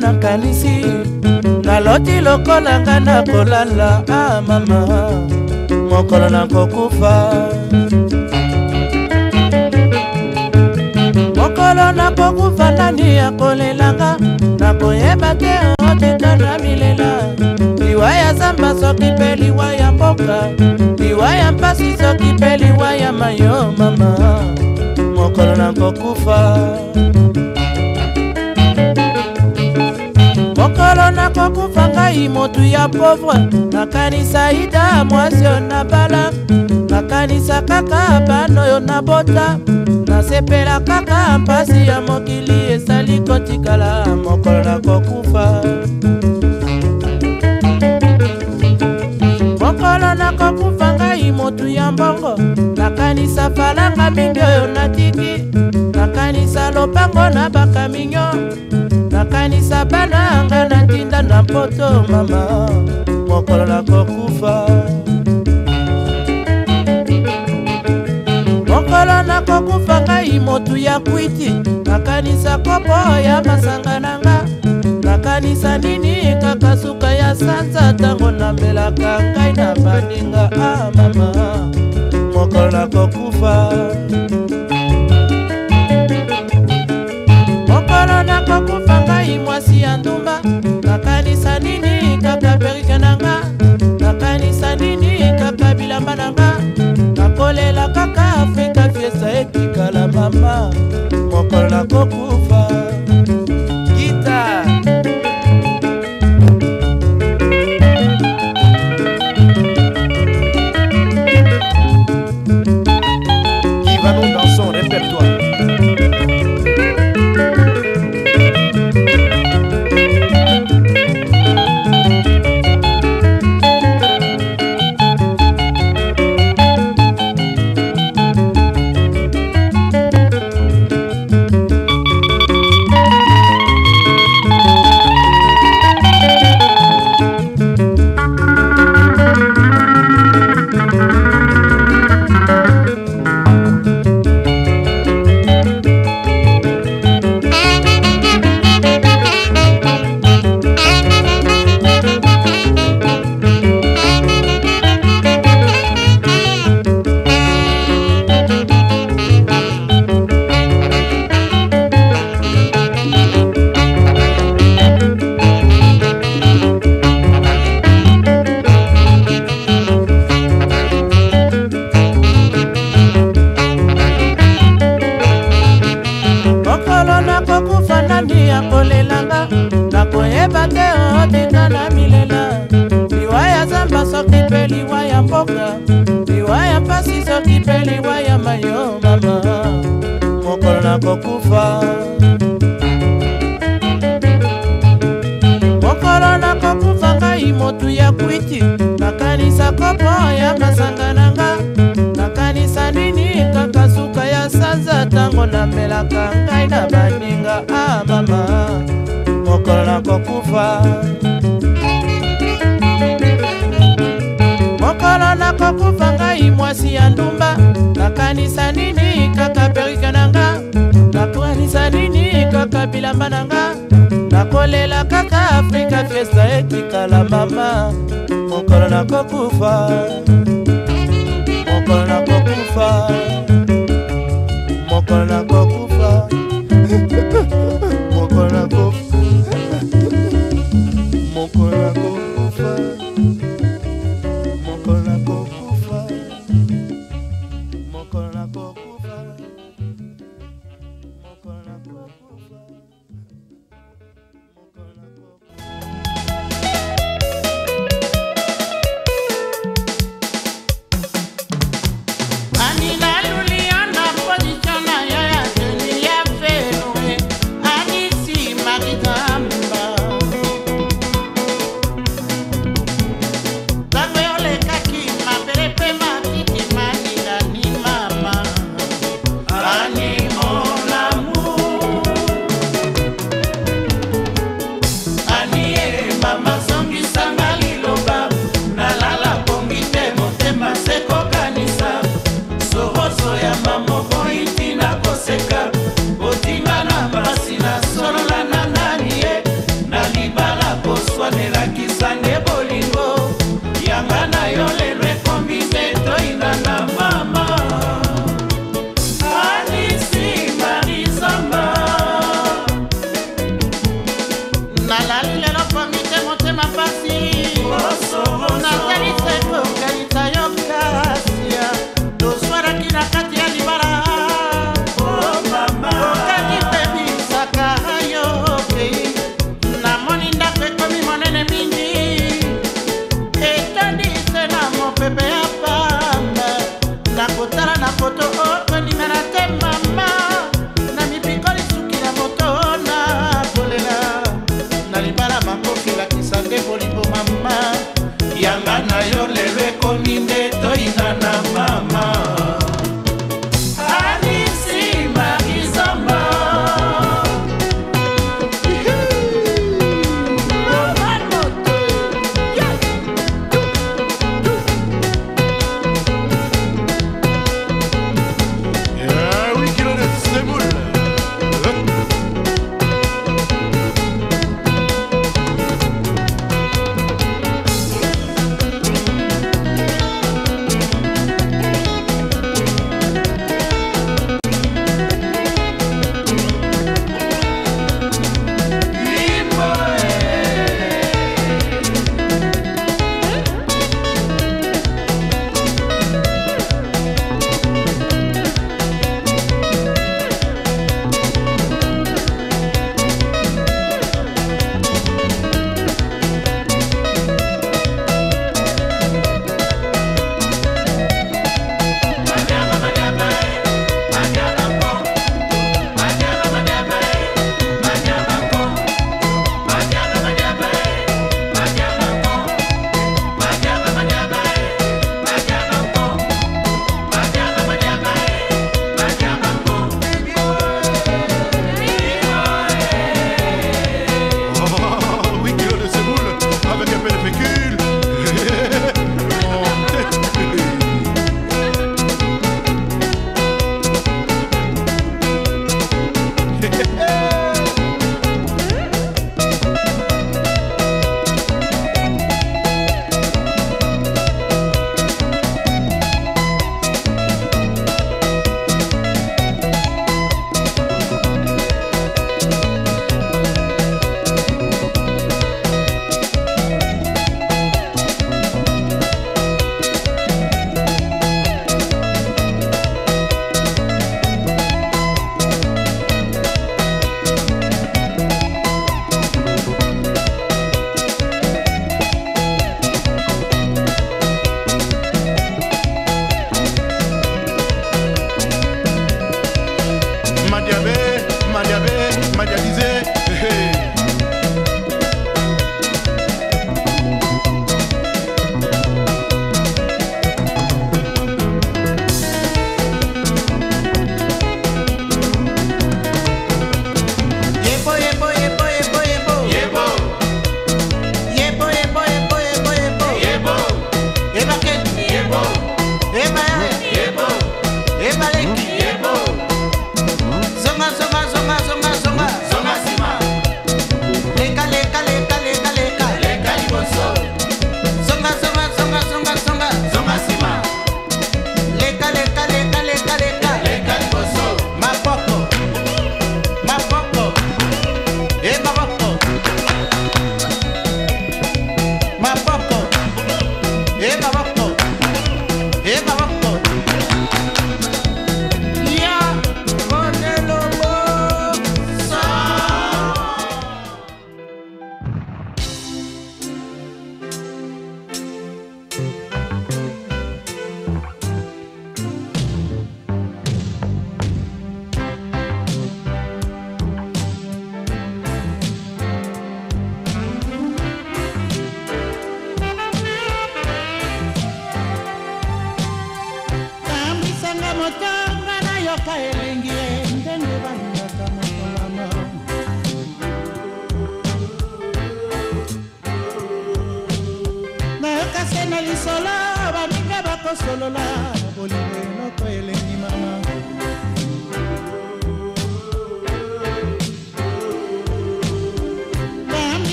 nakanisi naloti lokolanga nakolala amama ah, mokolo nakoku mama mokolo nakokufa mokolo nakokufa ngai motu ya povre nakanisa ida mwasi oyo nabala nakanisa kaka bana oyo nabota nasepela kaka mpasi ya mokili ezali kotikala mokolo nakokufa mokolo nakokufa ngai motu ya mbongo nakanisa falanga mingi oyo natiki nakanisa lopango na bakaminyo nakanisa bana yanga natinda na mpoto mama mokolo nakokufa mokolo nakokufa ngai motu ya kwiti nakanisa kopo ya masanga nanga nakanisa nini kaka suka ya sanza ntango namelaka ngai na baninga a ah, mama kokola kokufa mayama yo mama mokolo nakokufa mokolo nakokufa ngai motu ya kwiti nakanisa kopo ya masanga na nga nakanisa nini kaka suka ya sanza ntango namelaka ngai na baninga a ah, mama mokolo nakokufa kaka kufa ngai mwasi ya ndumba nakanisa nini kaka perike na nga nakanisa nini kaka bilamba na nga nakolela kaka afrika fiesta etikala mama mokolo nakokufa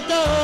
todo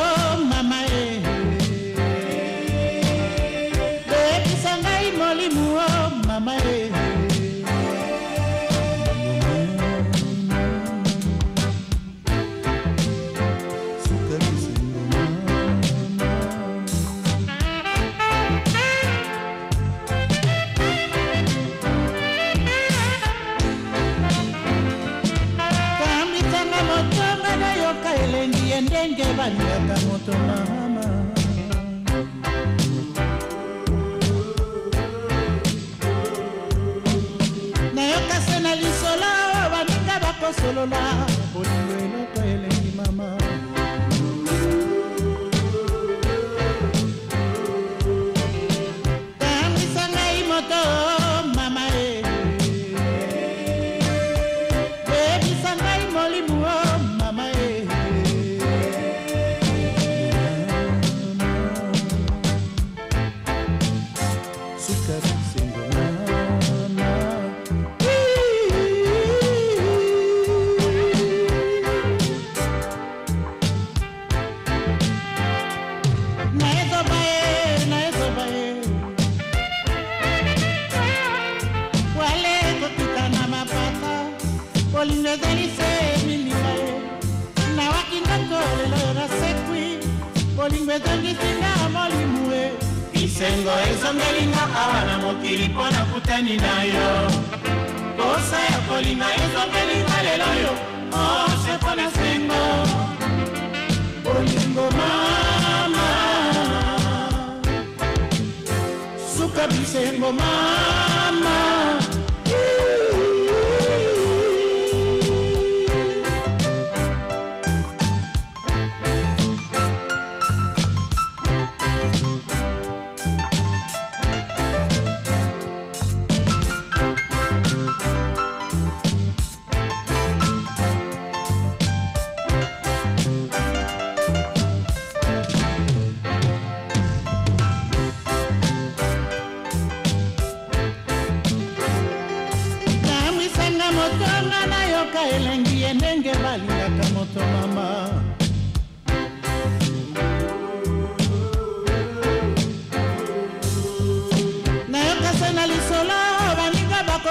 up and saying, well, mama.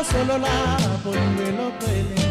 solo la lo duele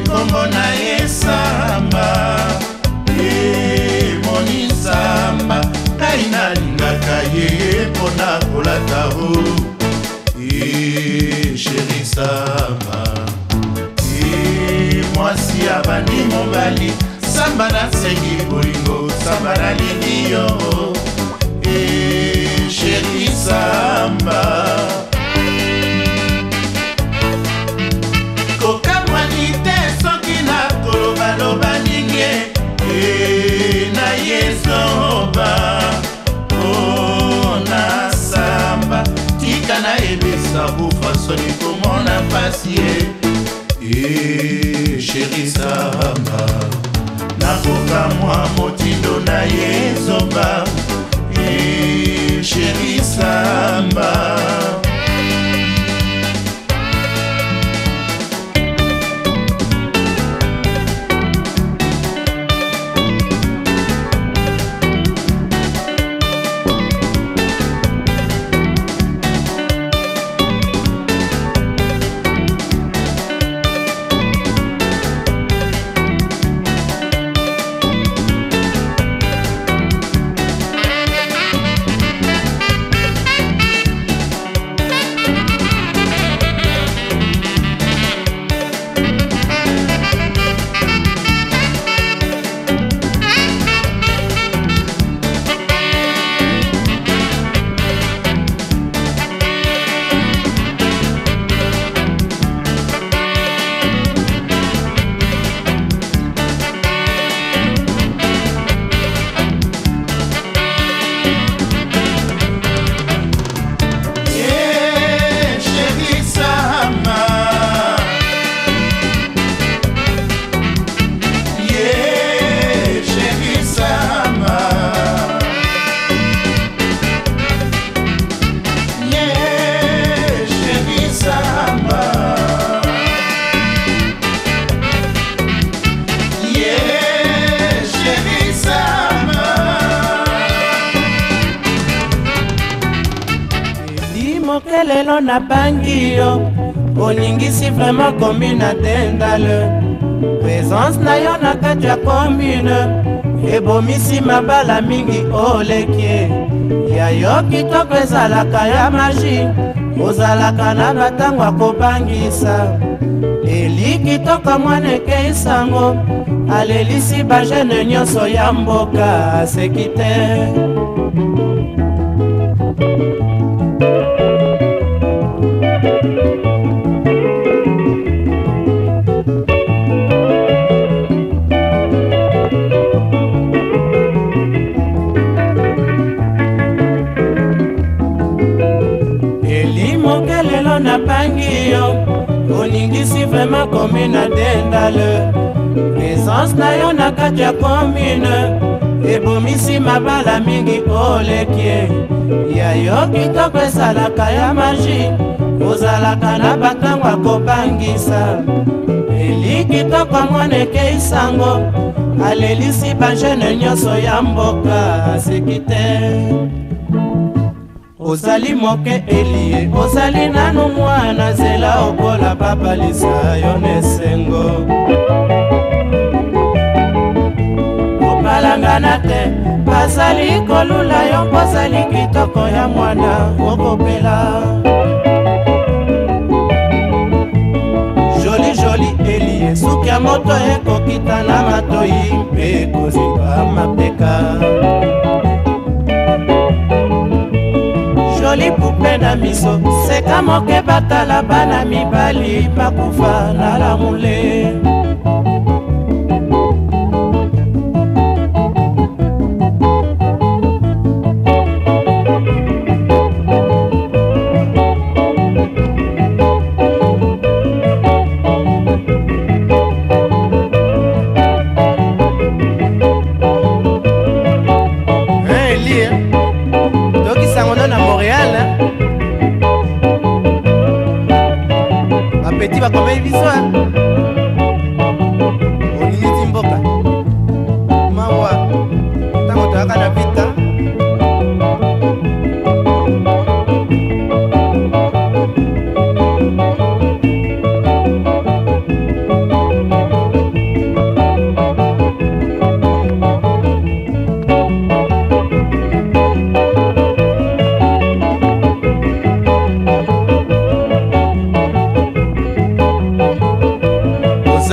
kombo na ye samba emoni samba ngai nalingaka ye mpona kolata o sheri e, samba e, mwasi abandi mobali samba nasengi bolingo samba nalingi yo sheri e, samba sabufa soki komona mpasi eh, ye sherisamba nakoka mwa motindo na ye zomba sherisamba eh, nabangi yo olingisi vraimen commune atendale présence na yo na kati ya commune ebomisi mabala mingi oleki ya yo kitoko ezalaka ya magi ozalaka na batango akobangisa eli kitoko mwana ekeisango alelisi bajene nyonso ya mboka aseki te departema komine dendale presence na yo na kati ya komine ebomisi mabala mingi olekie ya yo kitoko esalaka ya magi ozalaka na bantango ya kobangisa eli kitoko mwana ekei sango alelisi bajene nyonso ya mboka aseki te ozali moke elie ozali nanu mwana zela okola babalisa yo na esengo kobalangana te bazali kolula yo mpozali kitoko ya mwana okopela joli joli elie suki ya moto ekokita na matoi mpe ekoziba mapeka ezali pupe na miso seka moke batala bana mibali bakufa na lamule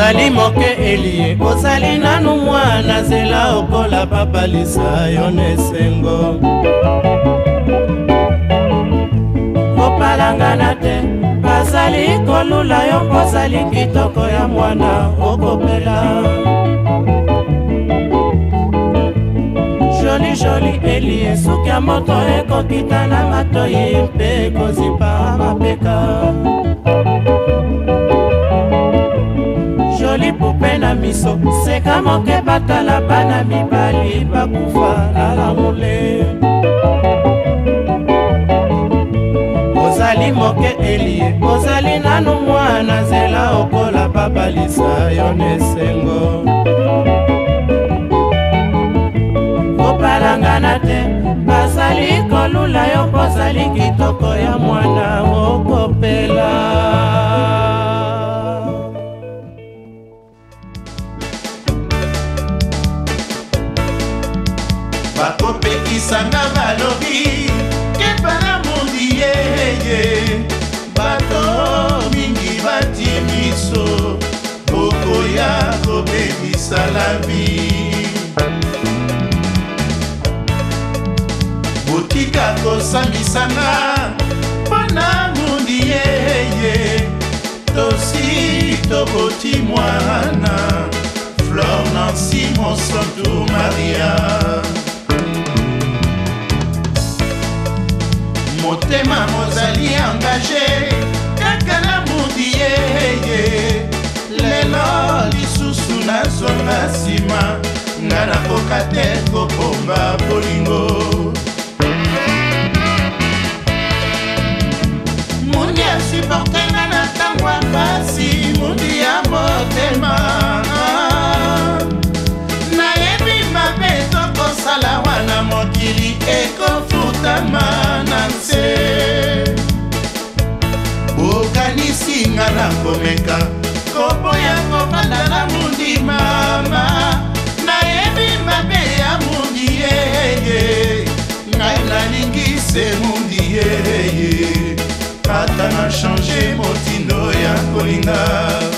ozali moke elie ozali nanu mwana nzela okola papalisa yo na esengo kopalangana te bazali kolula yo ozali kitoko ya mwana okopela joli joli elie suki ya moto ekokita na matoyi mpe ekozipa mapeka na miso seka moke batala bana mibali bakufa lala mole ozali moke elie ozali nanu mwana nzela okola babalisa yo na esengo kopalangana te bazali kolula yo kozali kitoko ya mwana okopela biso okoya kobebisa lavi botika kosambisanga mpona mundi yeye tosi toboti mwana flor nansi monsantu maria motema mozali engage nazonga nsima nga nakoka te kopomba bolingo mundi asiportenga na ntango ya pasi mundi ya motema nayebi mabe tokosala wana mokili ekofutama na nse okanisinga na komeka koboya kobanda na mama nayebi mabe ya mundi yeye ngai nalingi se mundi yeye ata na change motindo ya kolinga